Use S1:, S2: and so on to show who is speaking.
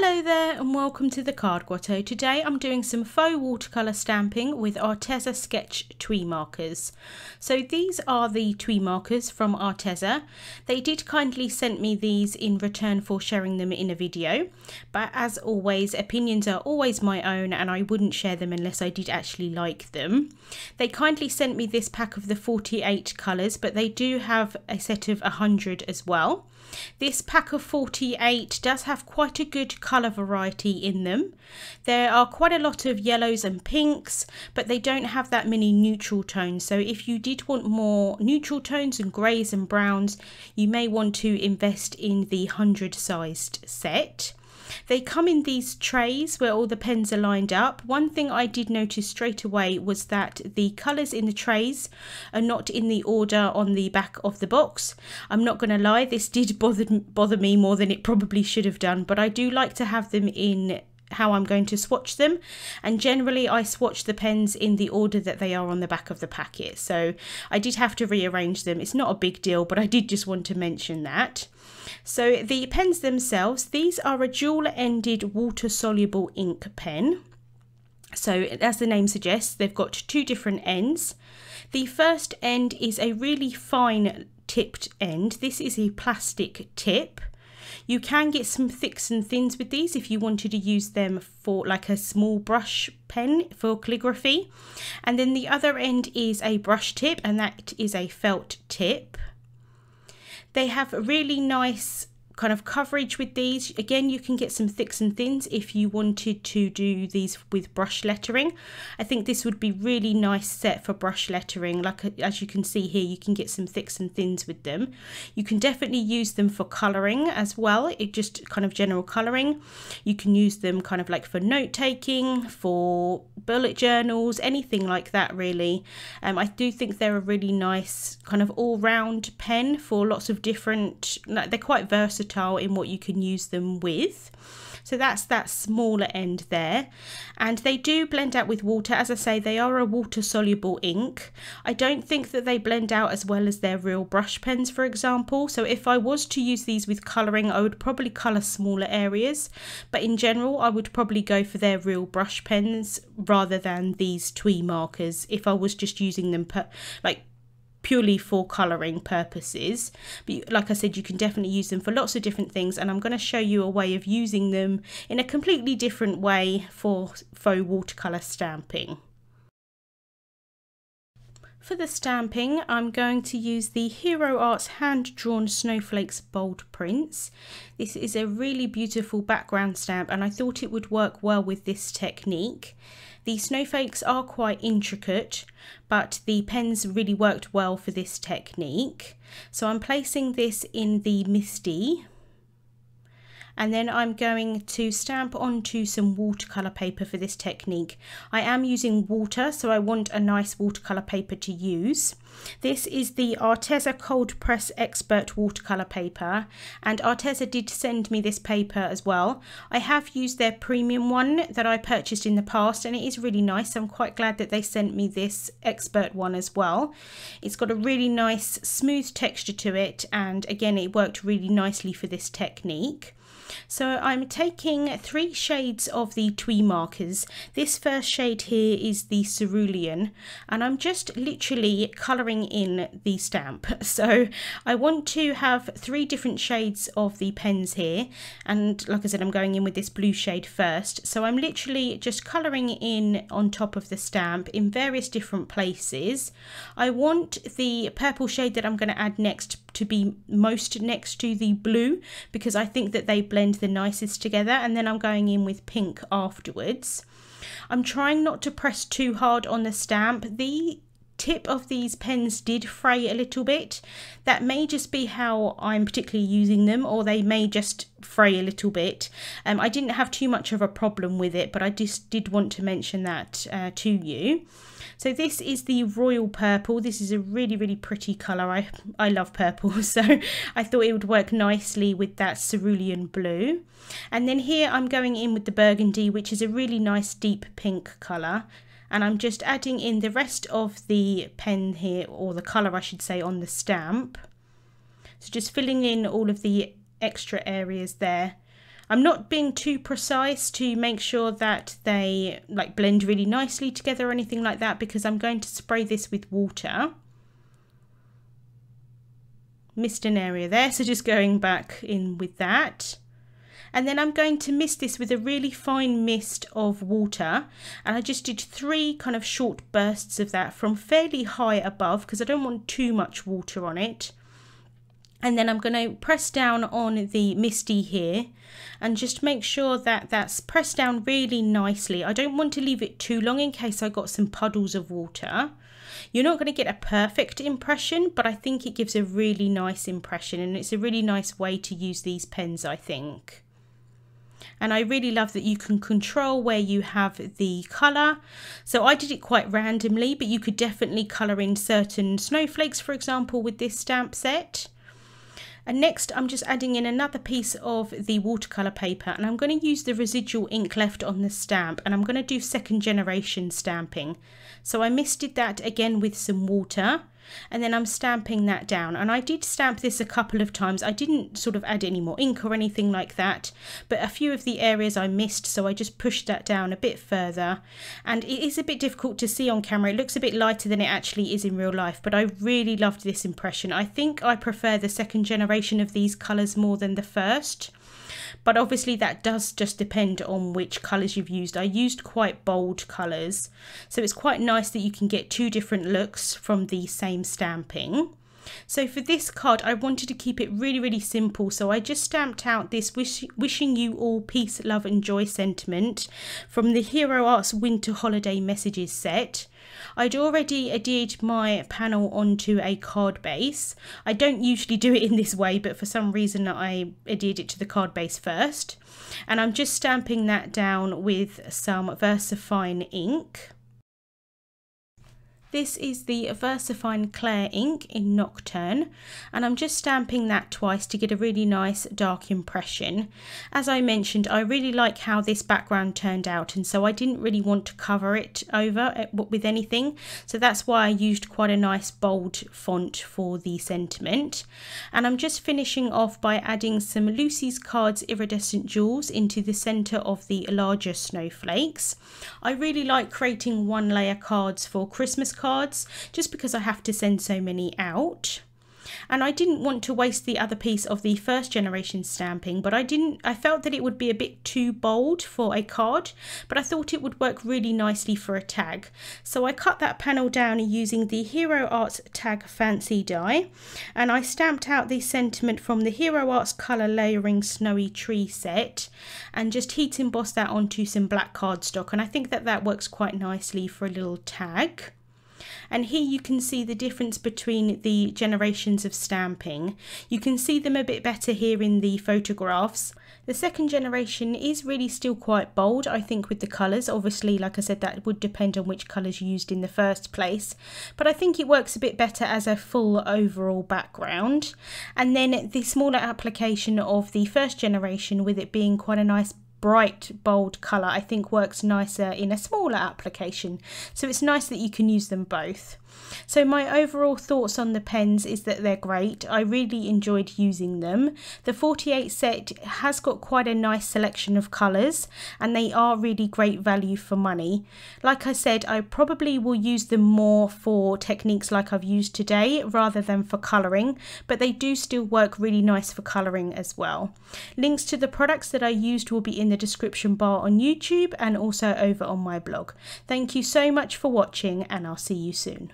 S1: Hello there and welcome to the Card Grotto. Today I'm doing some faux watercolour stamping with Arteza Sketch TwiMarkers. So these are the TwiMarkers from Arteza. They did kindly send me these in return for sharing them in a video, but as always opinions are always my own and I wouldn't share them unless I did actually like them. They kindly sent me this pack of the 48 colours but they do have a set of 100 as well. This pack of 48 does have quite a good colour variety in them. There are quite a lot of yellows and pinks, but they don't have that many neutral tones. So if you did want more neutral tones and greys and browns, you may want to invest in the 100 sized set. They come in these trays where all the pens are lined up. One thing I did notice straight away was that the colours in the trays are not in the order on the back of the box. I'm not going to lie, this did bother, bother me more than it probably should have done, but I do like to have them in how I'm going to swatch them. And generally I swatch the pens in the order that they are on the back of the packet. So I did have to rearrange them. It's not a big deal but I did just want to mention that. So the pens themselves these are a dual ended water soluble ink pen. So as the name suggests they've got two different ends. The first end is a really fine tipped end. This is a plastic tip you can get some thicks and thins with these if you wanted to use them for like a small brush pen for calligraphy. And then the other end is a brush tip and that is a felt tip. They have really nice kind of coverage with these. Again, you can get some thicks and thins if you wanted to do these with brush lettering. I think this would be really nice set for brush lettering. Like uh, as you can see here, you can get some thicks and thins with them. You can definitely use them for colouring as well. It just kind of general colouring. You can use them kind of like for note taking, for bullet journals, anything like that really. Um, I do think they're a really nice kind of all-round pen for lots of different, like they're quite versatile versatile in what you can use them with. So that's that smaller end there. And they do blend out with water. As I say, they are a water soluble ink. I don't think that they blend out as well as their real brush pens, for example. So if I was to use these with colouring, I would probably colour smaller areas. But in general, I would probably go for their real brush pens rather than these TwiMarkers if I was just using them per, like purely for colouring purposes. But like I said, you can definitely use them for lots of different things and I'm going to show you a way of using them in a completely different way for faux watercolour stamping. For the stamping, I'm going to use the Hero Arts hand-drawn snowflakes bold prints. This is a really beautiful background stamp and I thought it would work well with this technique. The snowflakes are quite intricate, but the pens really worked well for this technique. So I'm placing this in the MISTI and then I'm going to stamp onto some watercolour paper for this technique. I am using water so I want a nice watercolour paper to use. This is the Arteza Cold Press Expert watercolour paper and Arteza did send me this paper as well. I have used their premium one that I purchased in the past and it is really nice. I'm quite glad that they sent me this expert one as well. It's got a really nice smooth texture to it and again it worked really nicely for this technique. So I'm taking three shades of the TwiMarkers. This first shade here is the Cerulean and I'm just literally colouring in the stamp. So I want to have three different shades of the pens here and like I said I'm going in with this blue shade first. So I'm literally just colouring in on top of the stamp in various different places. I want the purple shade that I'm going to add next to be most next to the blue because I think that they blend the nicest together and then I'm going in with pink afterwards. I'm trying not to press too hard on the stamp. The tip of these pens did fray a little bit. That may just be how I'm particularly using them or they may just fray a little bit. Um, I didn't have too much of a problem with it but I just did want to mention that uh, to you. So this is the royal purple. This is a really, really pretty colour. I, I love purple, so I thought it would work nicely with that cerulean blue. And then here I'm going in with the burgundy, which is a really nice deep pink colour. And I'm just adding in the rest of the pen here, or the colour I should say, on the stamp. So just filling in all of the extra areas there. I'm not being too precise to make sure that they like blend really nicely together or anything like that because I'm going to spray this with water. Missed an area there, so just going back in with that and then I'm going to mist this with a really fine mist of water and I just did three kind of short bursts of that from fairly high above because I don't want too much water on it and then I'm going to press down on the MISTI here and just make sure that that's pressed down really nicely. I don't want to leave it too long in case I got some puddles of water. You're not going to get a perfect impression, but I think it gives a really nice impression and it's a really nice way to use these pens, I think and I really love that you can control where you have the colour. So I did it quite randomly, but you could definitely colour in certain snowflakes, for example, with this stamp set. And next I'm just adding in another piece of the watercolour paper and I'm going to use the residual ink left on the stamp and I'm going to do second generation stamping. So I misted that again with some water and then I'm stamping that down. And I did stamp this a couple of times. I didn't sort of add any more ink or anything like that but a few of the areas I missed so I just pushed that down a bit further. And it is a bit difficult to see on camera. It looks a bit lighter than it actually is in real life but I really loved this impression. I think I prefer the second generation of these colours more than the first but obviously that does just depend on which colours you've used. I used quite bold colours, so it's quite nice that you can get two different looks from the same stamping. So for this card, I wanted to keep it really, really simple. So I just stamped out this wish, wishing you all peace, love and joy sentiment from the Hero Arts Winter Holiday Messages set. I'd already adhered my panel onto a card base. I don't usually do it in this way, but for some reason I adhered it to the card base first. And I'm just stamping that down with some VersaFine ink. This is the VersaFine Clair ink in Nocturne and I'm just stamping that twice to get a really nice dark impression. As I mentioned I really like how this background turned out and so I didn't really want to cover it over eh, with anything so that's why I used quite a nice bold font for the sentiment and I'm just finishing off by adding some Lucy's Cards Iridescent Jewels into the centre of the larger snowflakes. I really like creating one layer cards for Christmas cards just because I have to send so many out. And I didn't want to waste the other piece of the first generation stamping but I didn't I felt that it would be a bit too bold for a card but I thought it would work really nicely for a tag. So I cut that panel down using the Hero Arts tag fancy die and I stamped out the sentiment from the Hero Arts colour layering snowy tree set and just heat embossed that onto some black cardstock and I think that that works quite nicely for a little tag and here you can see the difference between the generations of stamping. You can see them a bit better here in the photographs. The second generation is really still quite bold, I think, with the colours. Obviously, like I said, that would depend on which colours you used in the first place. But I think it works a bit better as a full overall background. And then the smaller application of the first generation with it being quite a nice bright bold colour I think works nicer in a smaller application so it's nice that you can use them both. So my overall thoughts on the pens is that they're great. I really enjoyed using them. The 48 set has got quite a nice selection of colours and they are really great value for money. Like I said, I probably will use them more for techniques like I've used today rather than for colouring, but they do still work really nice for colouring as well. Links to the products that I used will be in the description bar on YouTube and also over on my blog. Thank you so much for watching and I'll see you soon.